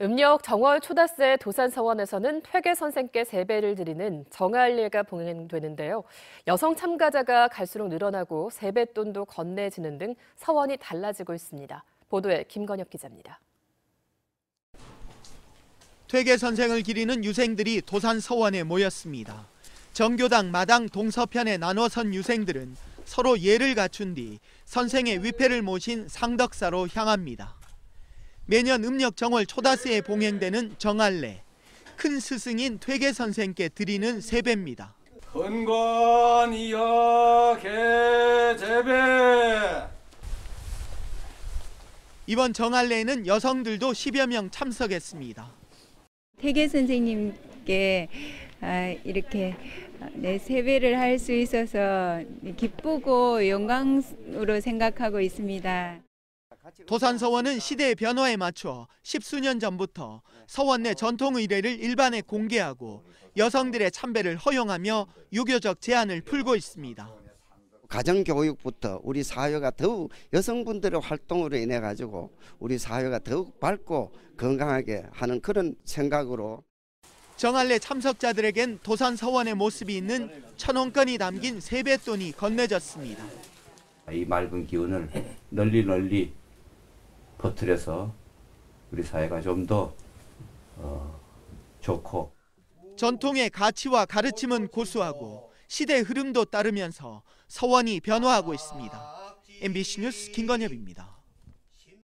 음력 정월 초다새 도산 서원에서는 퇴계 선생께 세배를 드리는 정할례가 봉행되는데요. 여성 참가자가 갈수록 늘어나고 세뱃돈도 건네지는 등 서원이 달라지고 있습니다. 보도에 김건혁 기자입니다. 퇴계 선생을 기리는 유생들이 도산 서원에 모였습니다. 정교당 마당 동서편에 나눠선 유생들은 서로 예를 갖춘 뒤 선생의 위패를 모신 상덕사로 향합니다. 매년 음력 정월 초다새에 봉행되는 정할례. 큰 스승인 퇴계 선생께 드리는 세배입니다. 헌관이여 개재배 이번 정할례에는 여성들도 10여 명 참석했습니다. 태계 선생님께 아, 이렇게 내 세배를 할 수 있어서 기쁘고 영광으로 생각하고 있습니다. 도산서원은 시대의 변화에 맞춰 십수년 전부터 서원 내 전통 의례를 일반에 공개하고 여성들의 참배를 허용하며 유교적 제한을 풀고 있습니다. 가정교육부터 우리 사회가 더욱 여성분들의 활동으로 인해 가지고 우리 사회가 더욱 밝고 건강하게 하는 그런 생각으로 정할례 참석자들에겐 도산 서원의 모습이 있는 천 원권이 담긴 세뱃돈이 건네졌습니다. 이 맑은 기운을 널리 널리 퍼뜨려서 우리 사회가 좀더 어, 좋고 전통의 가치와 가르침은 고수하고 시대 흐름도 따르면서 서원이 변화하고 있습니다. MBC 뉴스 김건엽입니다.